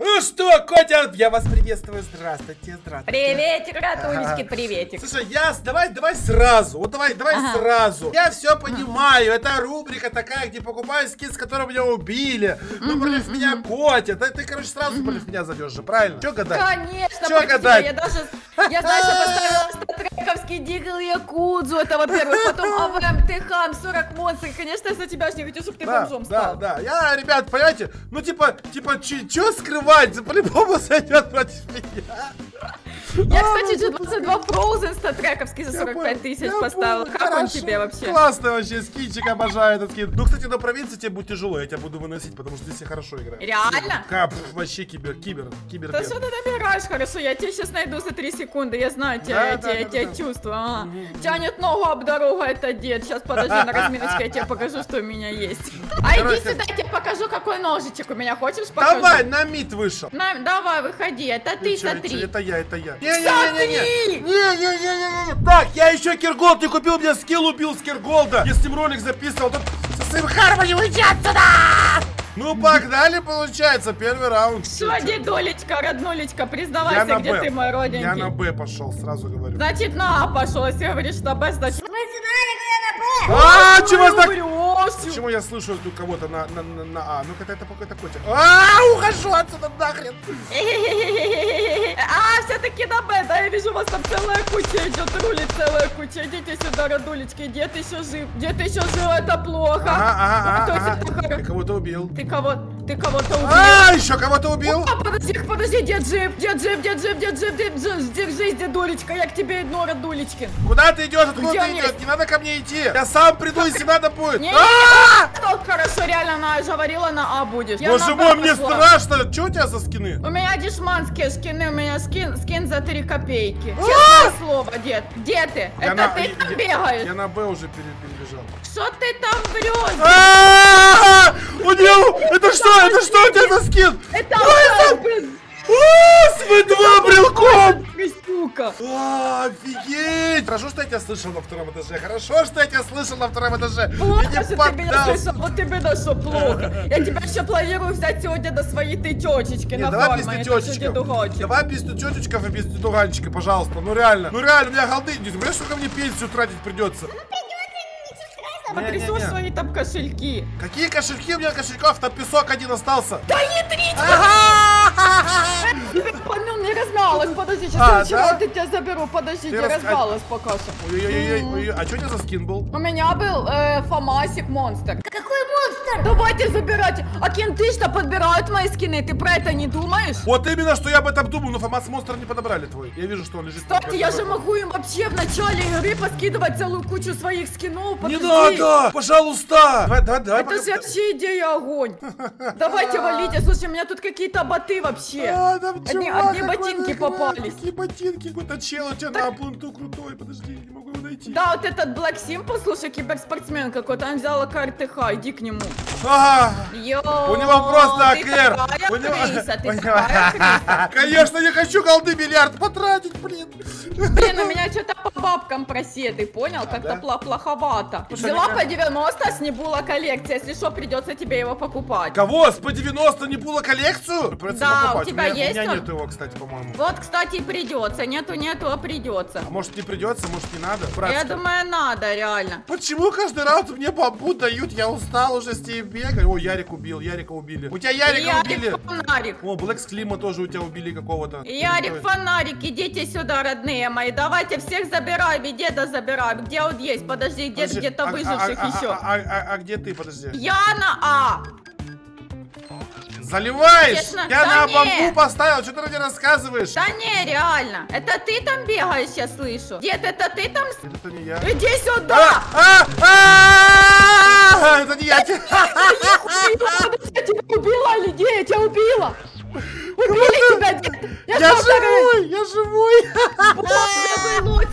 Ну что, Котя, я вас приветствую. Здравствуйте, здравствуйте. Приветик, Ратулечки, Ага. приветик. Слушай, я, давай, давай сразу, вот давай, давай Ага. сразу. Я все понимаю, это рубрика такая, где покупаю скин, с которым меня убили. Ну, против меня Котя. Ты, ты, короче, сразу против меня зайдешь же, правильно? Че гадать? Конечно, против гадать? тебя. Я даже, я даже поставила статрековский дигл Якудзу, это во-первых, потом АВМ, ты хам, 40 монстров. Конечно, я за тебя ж не хочу, чтобы ты Да, бомжом да, стал. да. Я, ребят, понимаете, ну типа, типа, что скрывать? По-любому сойдет против меня. Я, А, кстати, ну, G22 Frozen статрековский за Я 45 понял, тысяч поставил. Как он тебе вообще? Классный вообще скинчик, обожаю этот скин. Ну, кстати, на провинции тебе будет тяжело, я тебя буду выносить, потому что здесь я хорошо играю. Реально? Кап, вообще кибер, кибер, кибер. Да что ты набираешь хорошо? Я тебя сейчас найду за 3 секунды, я знаю тебя, я тебя, чувствую. а. Тянет ногу об дорогу, это дед. Сейчас подожди, на разминочке я тебе покажу, что у меня есть. А иди сюда, я тебе покажу, какой ножичек у меня. Хочешь покажу? Давай, на мид вышел. На- давай, выходи, это ты, смотри. чё, Это я, это я. Смотри! Не-не-не-не-не-не. Так, я еще Кирголд не купил, мне скилл убил с Кирголда. Я с ним ролик записывал. Своим Хармони уйди отсюда! Ну, погнали, получается, первый раунд. Что, дедулечка, роднулечка, признавайся, Я на где Б. ты, мой родненький. Я на Б пошел, сразу говорю. Значит, на А пошел, если говоришь на Б, значит... А, чего так? Почему я слышу тут кого-то на, на, на, на А? Ну-ка, это какой-то котик. А, ухожу отсюда нахрен. А, все-таки на Б, да, я вижу, у вас там целая куча идет, рулит целая куча. Идите сюда, родулечки, дед еще жив. Дед еще жив, это плохо. Ага, ага, ага, Ты кого-то убил. Ты кого, ты кого-то убил. А, еще кого-то убил. А, подожди, подожди, дед жив, дед жив, дед жив, дед жив, дед жив, держись, дедулечка, я к тебе иду, родулечки. Куда ты идешь? Откуда ты идешь? Не надо ко мне идти. Я сам приду, если надо будет. Не, А! Что, хорошо, реально, на, говорила, на А будешь. Боже мой, мне страшно. Че у тебя за скины? У меня дешманские скины, у меня скин, скин за 3 копейки. А! Честное слово, дед. Где ты? Это ты там бегаешь? Я на Б уже пере- перебежал. Что ты там врешь? У него... Это что? Это что у тебя за скин? Это С В2 брелком! Крестюка. А, Офигеть! Хорошо, что я тебя слышал на втором этаже. Хорошо, что я тебя слышал на втором этаже. Плохо, что ты меня слышал, вот тебе да что плохо. Я тебя еще планирую взять сегодня до своей ты тетечки на давай без это дедугачик. Давай без тетечков и без дедуганчика, пожалуйста. Ну реально. Ну реально, у меня голды. Не знаешь, сколько мне пенсию тратить придется? Потрясешь Не-не-не. свои там кошельки. Какие кошельки? У меня кошельков там песок один остался. Да не трите! Понял, не размялась, подожди, сейчас А, я да? тебя заберу, подожди, Ты не рас- размялась пока что. Ой-ой-ой, а что у тебя за скин был? У меня был э, Фомасик монстр. Какой монстр? Давайте забирайте. А кенты что подбирают мои скины? Ты про это не думаешь? Вот именно, что я об этом думаю, но Фомас Монстр не подобрали твой. Я вижу, что он лежит. Кстати, я же могу им вообще в начале игры поскидывать целую кучу своих скинов. Не подожди. надо! Пожалуйста! Давай, давай, давай. Это пока- же вообще идея огонь. Давайте валите. Слушай, у меня тут какие-то боты вообще. А, там Одни- чувак одни какой-то ботинки попались. Какие ботинки? Какой-то чел у тебя на плунту крутой. Подожди, не могу его найти. Да, вот этот Black Simple, слушай, киберспортсмен какой-то, он взял КРТХ, иди к нему. Ага. Йоу, У него просто ты У него- ты У такая крыса. Конечно, не хочу голды миллиард потратить, блин. Блин, у меня что-то по бабкам просеты, понял? Как-то да? пла- плоховато. Слушай, Взяла по 90, с Небула коллекция. Если что, придется тебе его покупать. Кого? С по 90 не было коллекцию? Придется Да, покупать. у тебя меня, есть У меня он? нет его, кстати, по-моему. Вот, кстати, придется. Нету, нету, а придется. А может не придется, может не надо? Я Братская. думаю, надо, реально. Почему каждый раунд мне бабу дают? Я устал уже с ней бегать. О, Ярик убил, Ярика убили. У тебя Ярика убили. Ярик фонарик. О, Блэк Клима тоже у тебя убили какого-то. Ярик, фонарик, идите сюда, родные мои. Давайте всех забираем, и деда забираем. Где он есть? Подожди, где где-то а- выживших а- а- еще. А, а- а- а где ты, подожди? Я на А. Заливаешь! Честно? Я Да на не. бамбу поставил, что ты мне рассказываешь? Да не, реально. Это ты там бегаешь, я слышу. Дед, это ты там? Это не я. Иди сюда! А, а, а, Это не я. Я тебя убила, где? Я тебя убила! Убили тебя, дед! Я живой, я живой.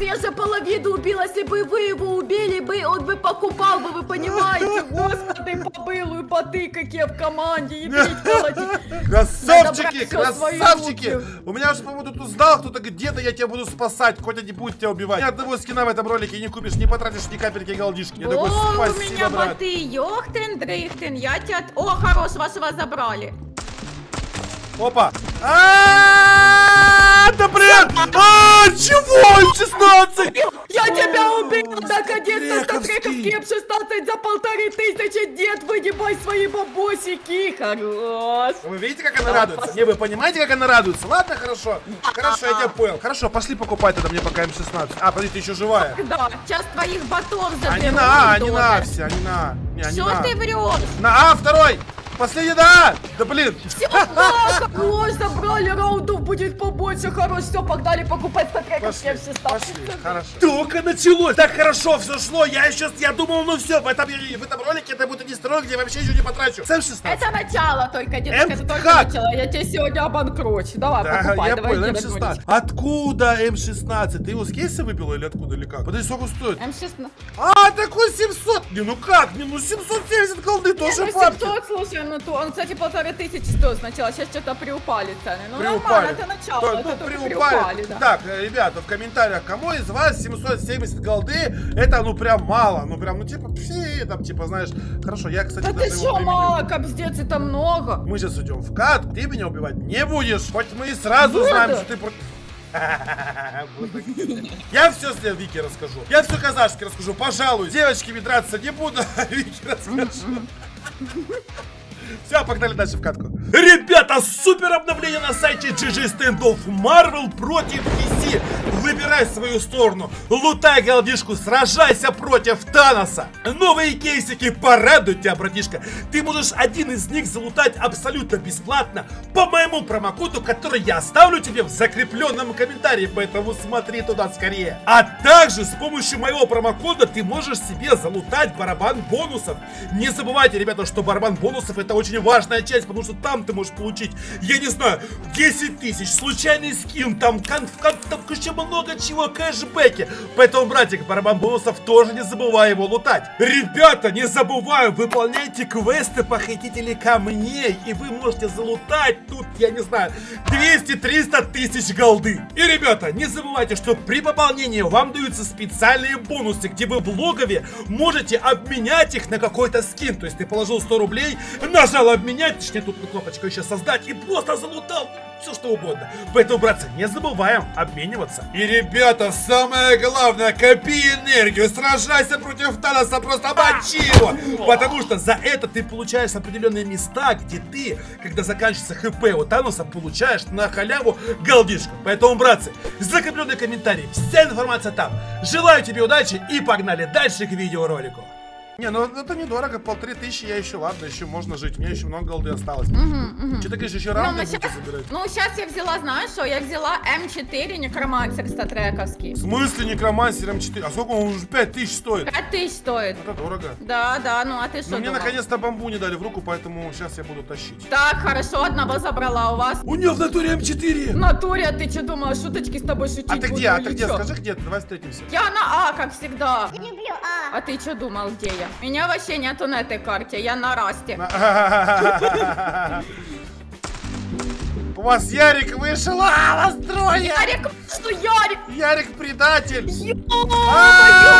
Я же половину убила, если бы вы его убили, бы он бы покупал бы, вы понимаете? Господи, побылую, боты какие в команде, и бить колотить. Красавчики, красавчики! У меня уже, по-моему, тут узнал кто-то, где-то я тебя буду спасать, хоть не будет тебя убивать. Ни одного скина в этом ролике не купишь, не потратишь ни капельки голдишки. Я такой, у меня брат. боты, ёхтен, дрыхтен, я тебя... О, хорош, вашего забрали. Опа. А, Да блин! А, чего? 16! Я тебя убил! Наконец-то Трековский. Статрековский М16 за полторы тысячи! Дед, выгибай свои бабосики! Хорош! Вы видите, как она радуется? Не, вы понимаете, как она радуется? Ладно, хорошо. Хорошо, я тебя понял. Хорошо, пошли покупать тогда мне пока М16. А, подожди, ты еще живая. Да, сейчас твоих ботов заберу. Они на А, они на А все, они на А. Что ты врешь? На А второй! Последний, да! Да блин! Все, как ложь забрали, раундов будет побольше, хорош, все, погнали покупать Статрековский Пошли, М16. пошли, хорошо. Только началось, так хорошо все шло, я сейчас, я думал, ну все, в этом, в этом ролике это будет не строй, где я вообще ничего не потрачу. Сэм 16. Это начало только, детка, это только начало. Я тебе сегодня обанкрочу. Давай, Да, покупай, я давай, понял, иди М16. разгонись. Откуда М16? Ты его с кейса выпила или откуда, или как? Подожди, сколько стоит? М16. А, такой 700! Не, ну как? Не, ну 770 голды, тоже Ну, бабки. 700, слушай, ну то, он, кстати, полторы тысячи стоил сначала, сейчас что-то приупали цены. Ну, Приупали. нормально, это начало, То- это ну, приупали. приупали, да. Так, э, ребята, в комментариях, кому из вас 770 голды, это, ну, прям мало. Ну, прям, ну, типа, пфи, там, типа, знаешь, хорошо, я, кстати, Да ты что, мало, капздец, это много. Мы сейчас идем в кат, ты меня убивать не будешь. Хоть мы и сразу Буду. знаем, что ты. Я все сделал, Вике расскажу. Я все казашки расскажу, пожалуй. С девочками драться не буду, Вике расскажу. Все, погнали дальше в катку. Ребята, супер обновление на сайте GG стендов. Marvel против DC. Выбирай свою сторону. Лутай голдишку, сражайся против Таноса. Новые кейсики порадуют тебя, братишка. Ты можешь один из них залутать абсолютно бесплатно по моему промокоду, который я оставлю тебе в закрепленном комментарии. Поэтому смотри туда скорее. А также с помощью моего промокода ты можешь себе залутать барабан бонусов. Не забывайте, ребята, что барабан бонусов это очень важная часть, потому что там ты можешь получить, я не знаю, 10 тысяч, случайный скин, там, кон, кон- там еще много чего, кэшбэки. Поэтому, братик, барабан бонусов тоже не забывай его лутать. Ребята, не забываю, выполняйте квесты похитителей камней, и вы можете залутать тут, я не знаю, 200-300 тысяч голды. И, ребята, не забывайте, что при пополнении вам даются специальные бонусы, где вы в логове можете обменять их на какой-то скин. То есть ты положил 100 рублей, нажал обменять, точнее тут кнопочку еще создать и просто залутал все что угодно. Поэтому, братцы, не забываем обмениваться. И, ребята, самое главное, копи энергию, сражайся против Таноса, просто мочи его. Потому что за это ты получаешь определенные места, где ты, когда заканчивается хп у Таноса, получаешь на халяву голдишку. Поэтому, братцы, закрепленный комментарий, вся информация там. Желаю тебе удачи и погнали дальше к видеоролику. Не, ну это недорого, полторы тысячи, я еще, ладно, еще можно жить, мне еще много голды осталось. Что ты говоришь, еще Ну, раунды ну, забирать? ну, сейчас я взяла, знаешь что, я взяла М4 Некромансер статрековский. В смысле некромансер М4? А сколько он уже 5 тысяч стоит? 5 тысяч стоит. Это дорого. Да, да, ну а ты что Но мне наконец-то бамбу не дали в руку, поэтому сейчас я буду тащить. Так, хорошо, одного забрала у вас. У нее в натуре М4! В натуре, а ты что думала, шуточки с тобой шутить А ты буду где? А ты где? чё? Скажи, где? Давай встретимся. Я на А, как всегда. Люблю, а. А ты что думал, где я? Меня вообще нету на этой карте, я на Расте. У вас Ярик вышел, а вас трое! Ярик, что Ярик? Ярик предатель! Ё-моё,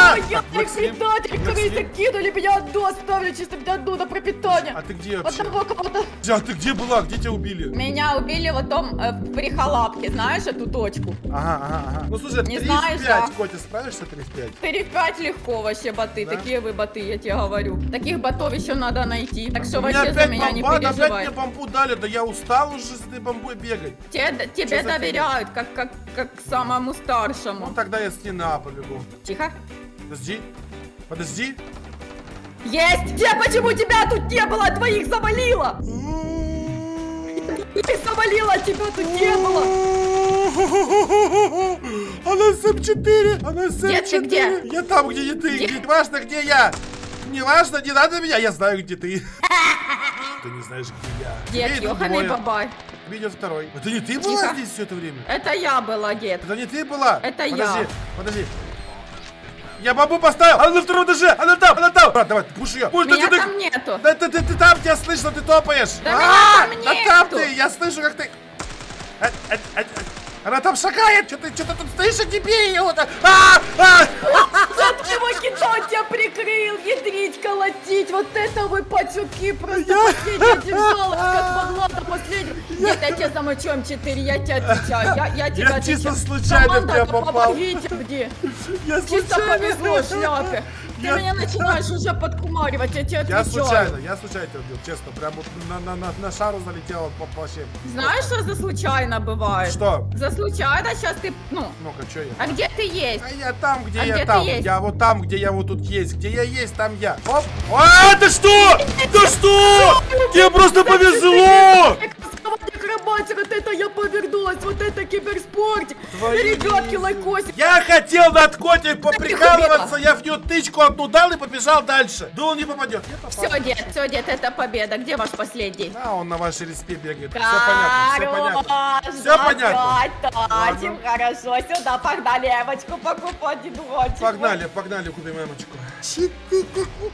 Которые Максим. закинули меня одну, оставили чисто меня одну на пропитание. А ты где вообще? Одного кого-то. А ты где была? Где тебя убили? Меня убили в том, э, при халапке, знаешь эту точку? Ага, ага, ага. Ну слушай, Не 3 знаешь, в 5, да. Котя, справишься 3 в 5? 4 в 5 легко вообще боты, Да? такие вы боты, я тебе говорю. Таких ботов еще надо найти, так что вообще за меня не бомба, опять переживай. мне бомбу дали, да я устал уже с этой бомбой бегать. Те- тебе за доверяют, как, как, как самому старшему. Ну тогда я с стена побегу. Тихо. Подожди. Подожди. Есть! Где? Почему тебя тут не было? Двоих завалило! Ты завалила, тебя тут не было! Она с М4! Она с Где ты, М4! где? Я там, где не ты! Где? Не важно, где я! Не важно, не надо меня, я знаю, где ты! Ты не знаешь, где я. Дед, ёханый бабай. Видео второй. Это не ты была Тихо. здесь все это время? Это я была, дед. Это не ты была? Это подожди, я. Подожди, Я бомбу поставил! Она на втором этаже! Она там! Она там! Брат, давай, пуш ее! Пуш, Меня ты- там нету. Да ты, ты, ты там, тебя слышно, ты топаешь! Да А, меня там Да там нету. ты! Я слышу, как ты... А, а, а, а. Она там шагает, что ты, что ты тут стоишь, и не бей ее. А, я за мочом 4, я тебе отвечаю. Я, я тебе Я чисто случайно в тебя попал. мне. Я Чисто повезло, шляпе. Ты Я- меня начинаешь уже подкумаривать, я тебе Я отвечаю. случайно, я случайно тебя убил, честно. Прям вот на, на, на, на шару залетела по, по вообще. Знаешь, что за случайно бывает? Что? За случайно сейчас ты, ну, Ну-ка, что я? а где ты есть? А я там, где А я где ты там. есть? Я вот там, где я вот тут есть. Где я есть, там я. Оп. А, да что? Да что? Тебе просто повезло! Это я повернулась, вот это киберспортик. Твою Ребятки, лайкосик. Я хотел над Котей поприкалываться, я в нее тычку одну дал и побежал дальше. Думал, не попадет. Все, дед, все, дед, это победа. Где ваш последний? А, он на вашей респе бегает. Все понятно, все понятно. Всё понятно. хорошо, сюда погнали Эмочку покупать дедочек. Погнали, погнали, купим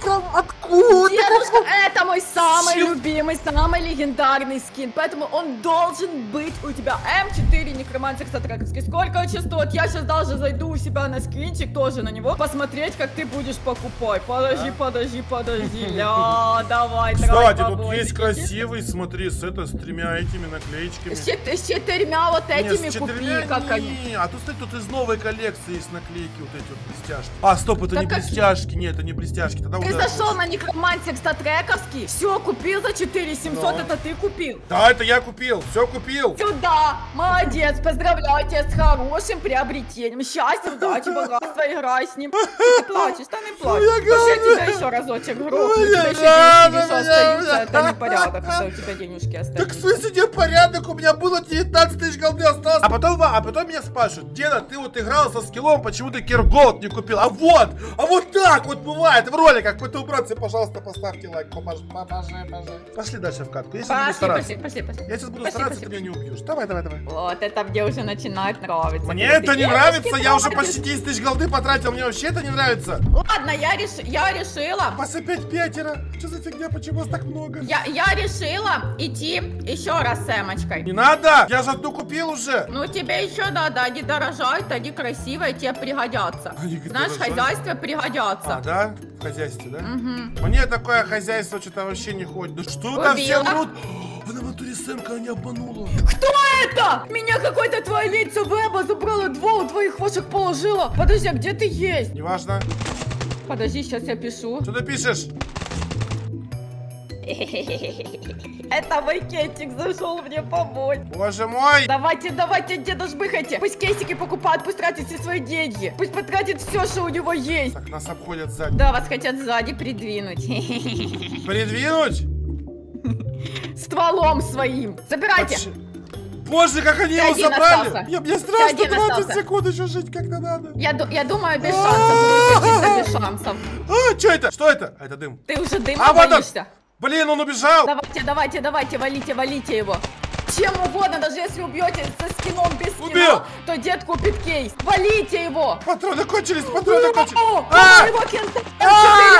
мамочку. Дедушка, это мой самый Чё? любимый, самый легендарный скин, поэтому он должен быть у тебя. М4 Некромантик Сатраковский. Сколько частот? Я сейчас даже зайду у себя на скринчик, тоже на него, посмотреть, как ты будешь покупать. Подожди, подожди, подожди. Ля, давай, давай Кстати, тут побольше. есть красивый, смотри, с это, с тремя этими наклеечками. С, чет- с четырьмя вот Не, этими с купи, четырьмя как они. не. А тут, кстати, тут из новой коллекции есть наклейки вот эти вот блестяшки. А, стоп, это Да не блестяшки, нет, это не блестяшки. Тогда Ты удар. зашел на Некромантик Статрековский, все, купил за 4700, Ну. это ты купил. Да, это я купил, все купил. Сюда! Молодец! Поздравляю тебя с хорошим приобретением. Счастья, удачи, богатства, играй с ним. Ты плачешь, да не плачь. я тебя еще разочек грохну. У тебя еще денежки остаются. Это рада. непорядок, когда у тебя денежки Так в остаются. смысле не порядок, у меня было 19 тысяч голды осталось. А потом, а потом меня спрашивают, деда, ты вот играл со скиллом, почему ты Кирголд не купил? А вот, а вот так вот бывает в роликах. Поэтому, братцы, пожалуйста, поставьте лайк, помажи, помажи, помажи. Пошли дальше в катку, я сейчас буду Пошли, стараться. пошли, пошли, пошли. Я сейчас буду Пошли, стараться, пошли, ты меня не убьешь. Давай, давай, давай. Вот это мне уже начинает нравиться. Мне это не нравится, я уже почти 10 тысяч голды потратил, мне вообще это не нравится. Ладно, я, реш... я решила. Вас опять пятеро. Что за фигня, почему вас так много? Я, я решила идти еще раз с Эмочкой. Не надо, я же одну купил уже. Ну, тебе еще надо, они дорожают, они красивые, тебе пригодятся. Они Знаешь, дорожают? хозяйстве А, пригодятся. да? В хозяйстве, да? Мгм. Мне такое хозяйство что-то вообще не ходит. Да что там все врут? Она в натуре Сэмка не обманула. Кто это? Меня какой-то твоя лица веба забрала, двух твоих ваших положила. Подожди, а где ты есть? Неважно. Подожди, сейчас я пишу. Что ты пишешь? Это мой кетик зашел мне помочь. Боже мой! Давайте, давайте, деда жмыхайте. Пусть кейсики покупают, пусть тратит все свои деньги. Пусть потратит все, что у него есть. Так, нас обходят сзади. Да, вас хотят сзади придвинуть. Придвинуть? Стволом своим. Забирайте. Вообще- Боже, как они Ты его забрали! Я, мне страшно, один 20 остался. секунд еще жить как-то надо. Я, ду- я думаю, без шансов. Без шансов. А, что это? Что это? А, Это дым. Ты уже дыма А, боишься? Блин, он убежал! Давайте, давайте, давайте, валите, валите его. Чем угодно, даже если убьете со скином без скина, Убил. то дед купит кейс. Валите его! Патроны кончились, патроны кончились. А! его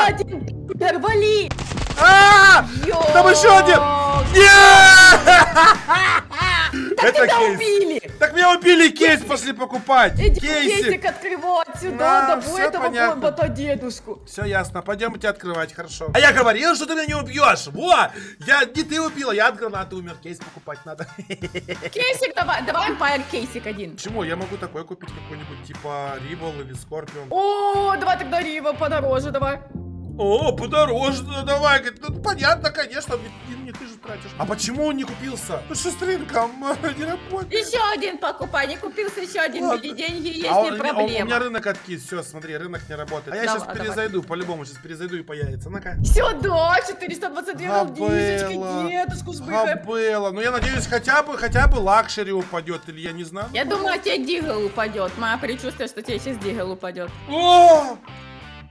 один. Супер, вали! А! Там еще один! Нет! Так тебя убили! Меня убили, кейс пошли покупать! Иди Кейсик! кейсик открывать сюда, Да, всё этого понятно. бота дедушку. Все ясно, пойдемте открывать, хорошо. А я говорил, что ты меня не убьешь. Во! Я не ты убила, я от гранаты умер. Кейс покупать надо. Кейсик давай, давай Empire кейсик один. Почему? Я могу такой купить какой-нибудь типа Рибл или Скорпион. О, давай тогда Рива подороже, давай. О, подороже, ну, давай. Говорит, Ну, понятно, конечно, не ты же тратишь. А почему он не купился? Ну с не работает. Еще один покупай, не купился еще один, где деньги есть, А не он- у меня- у меня проблема. рынок откис, все, смотри, рынок не работает. А я Давай, сейчас давай. перезайду, по-любому сейчас перезайду и появится. Ну-ка. Сюда, 422 голдишечки, Габелла. дедушку жмыхай. Габелла. Ну я надеюсь, хотя бы, хотя бы лакшери упадет, или я не знаю. Я думаю, тебе дигл упадет. Мое предчувствие, что тебе сейчас дигл упадет. О!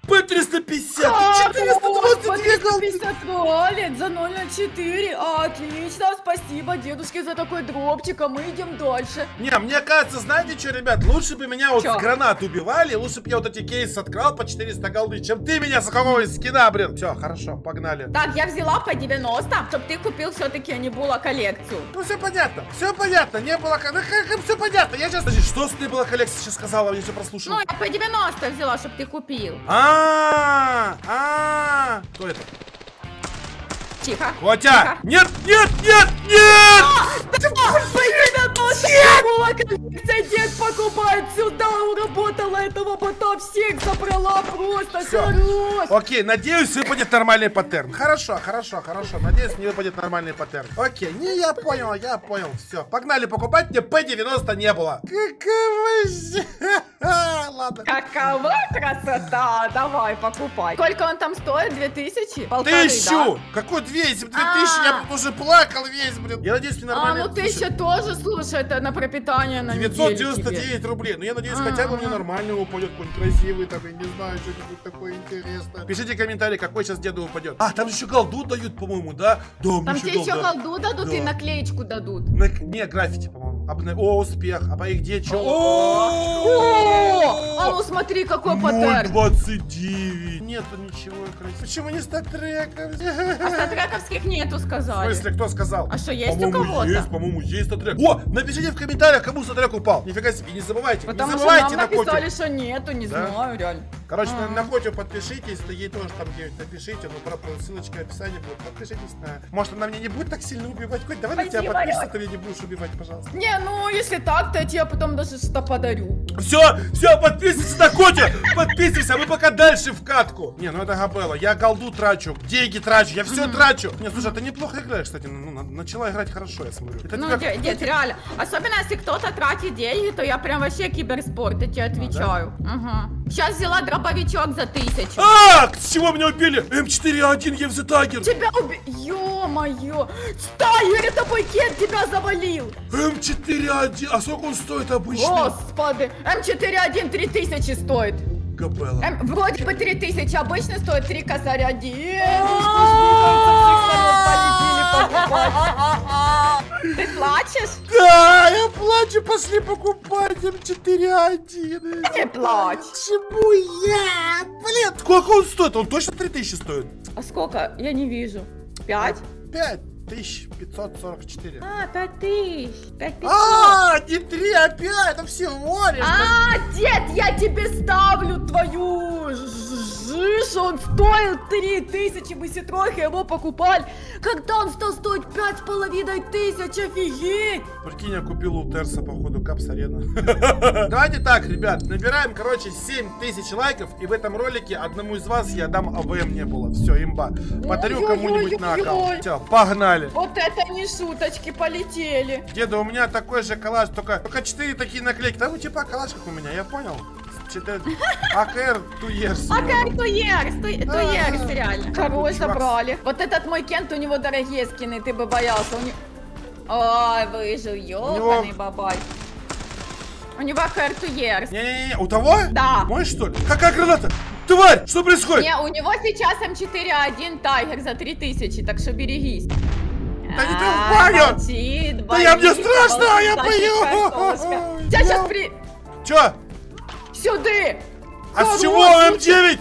П-350! А, 422 голды! 50 ролит за 0 на 4. Отлично, спасибо дедушке за такой дропчик, а мы идем дальше. Не, мне кажется, знаете что, ребят, лучше бы меня вот Чё? с гранат убивали, лучше бы я вот эти кейсы открыл по 400 голды, чем ты меня с какого скина, блин. Все, хорошо, погнали. Так, я взяла по 90, чтобы ты купил все-таки не было коллекцию. Ну все понятно, все понятно, не было, ко- ну все понятно, я сейчас... Что с ты была коллекция сейчас сказала, я все прослушал. Ну, я по 90 взяла, чтобы ты купил. А, а, кто это? Тихо. Котя! Тихо. Нет, нет, нет, нет! По 90 не было коллекция, дед покупает сюда, уработала этого бота, всех забрала просто, Всё. хорош. Окей, надеюсь, выпадет нормальный паттерн. Хорошо, хорошо, хорошо. Надеюсь, не выпадет нормальный паттерн. Окей, не, я понял, я понял. Все, погнали покупать. Мне П-90 не было. Какого же... Ладно. Какова красота! Давай, покупай. Сколько он там стоит? 2000? Полторы, Тысячу! Какой 200? 2000, я А. уже плакал весь, блин. Я надеюсь, мне да? А, нормально... ну тысяча тоже, слушай, это на пропитание на неделю тебе. 999 рублей. Ну, я надеюсь, А, хотя бы мне нормально упадет какой-нибудь красивый, там, я не знаю, что-нибудь такое интересное. Пишите комментарий, какой сейчас деду упадет. А, там еще голду дают, по-моему, да? Да, Там тебе еще голду дадут и наклеечку дадут. Не, граффити, по-моему. О, успех. А по их где чё? О, а ну смотри, какой паттерн. 0,29. Нету ничего красивого. Почему не статреков? А статрековских нету, В сказали. смысле, кто сказал? А что, есть у кого-то? есть, по-моему, есть статрек. О, напишите в комментариях, кому статрек упал. Нифига себе, не забывайте. Потому не что забывайте нам на Котю. написали, что нету, не Да? знаю, реально. Короче, на, А. на Котю подпишитесь, то ей тоже там где-нибудь напишите, ну, про- ссылочка в описании будет. Подпишитесь на... Может, она меня не будет так сильно убивать? Коть, давай на тебя подпишешься, ты меня не будешь убивать, пожалуйста. Не, ну если так, то я тебе потом даже что-то подарю. Все, все, подписывайся на Котю, подписывайся, а мы пока дальше в катку. Не, ну это Габелла, я голду трачу, деньги трачу, я все трачу. Не, слушай, а ты неплохо играешь, кстати, ну, на- начала играть хорошо, я смотрю. Это Ну, де- дед, реально. Особенно, если кто-то тратит деньги, то я прям вообще киберспорт, я тебе отвечаю. Ага. Сейчас взяла дробовичок за тысячу. А, с чего меня убили? М4А1 Евзе Тагер. Тебя уби... Ё-моё! Стайер, это букет тебя завалил! М4А1, а сколько он стоит обычно? Господи! М4-1 3000 стоит. Габелла. М, вроде бы 3000, обычно стоит 3 косаря 1. Ты плачешь? Да, я плачу, пошли покупать М4А1. Не плачь. Почему я? Блин, сколько он стоит? Он точно 3000 стоит? А сколько? Я не вижу. 5? 5544. А, 5000. 5000. А, не 3, а 5, это всего лишь. А, дед, я тебе ставлю твою ж- жижу, он стоил 3000, мы Ситрохи его покупали, когда он стал стоить пять с половиной тысяч, офигеть! Прикинь, я купил у Терса, походу, Капс Арена. Давайте так, ребят, набираем, короче, 7000 лайков, и в этом ролике одному из вас я дам АВМ не было. Все, имба. Подарю кому-нибудь на аккаунт. Все, погнали. Вот это не шуточки, полетели. Деда, у меня такой же калаш, только, только 4 такие наклейки. Да, ну типа калаш, как у меня, я понял. Четыре- АКР Туерс. А как Туерс, Ту- Туерс, реально. Хорош, забрали. Вот этот мой Кент, у него дорогие скины, ты бы боялся. Ой, выжил, ёбаный бабай. У него АКР Туерс. Не-не-не, у того? Да. Мой что ли? Какая граната? Тварь, что происходит? Не, у него сейчас М4А1 Тайгер за 3000, так что берегись. Да не ты в А, баню! молчит, Да я мне страшно, а я пою! картошка. Я- Сейчас, сейчас при... Чё? Сюды! А с чего М9?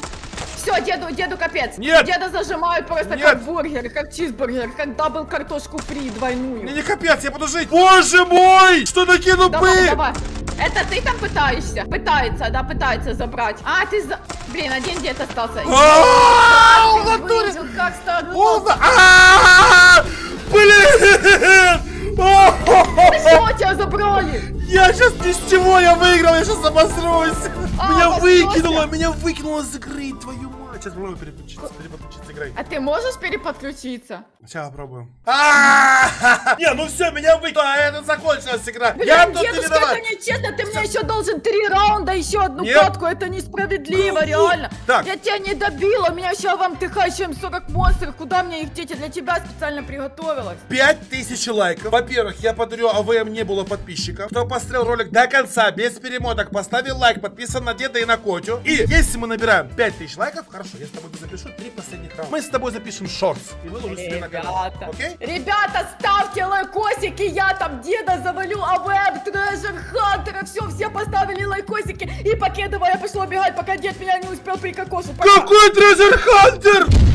Все, деду, деду капец. Нет. Деда зажимают просто Нет. как бургер, как чизбургер, как дабл картошку фри двойную. Мне не капец, я буду жить. Боже мой! Что такие Давай, нубы? давай. Это ты там пытаешься? Пытается, да, пытается забрать. А, ты за... Блин, один дед остался. А, Ты натуре. как. Он- А, Блин! Все, тебя забрали. Я сейчас ни с чего, я выиграл, я сейчас обосрусь. А, Меня выкинуло, меня выкинуло с игры, твою мать. сейчас попробую переключиться, переподключиться играй. А ты можешь переподключиться? Сейчас попробуем. А, Не, ну все, меня вы... А, это закончилась игра. Я тут не дедушка, это нечестно, ты мне еще должен три раунда, еще одну катку, это несправедливо, Ну, реально. так. Я тебя не добила, у меня еще вам еще 40 монстров, куда мне их дети для тебя специально приготовилась. 5000 лайков. Во-первых, я подарю АВМ не было подписчиков. Кто посмотрел ролик до конца, без перемоток, поставил лайк, подписан на деда и на Котю. И если мы набираем 5000 лайков, хорошо, я с тобой запишу три последних раунда. Мы с тобой запишем шортс и выложу себе на канал. Ребята, Окей? ребята, ставьте лайкосики, я там деда завалю, АВМ, Трежер, Хантера, все, все поставили лайкосики. И покедово я пошла убегать, пока дед меня не успел прикокошить. Пока. Какой Трезер Хантер?